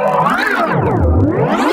Oh, my God.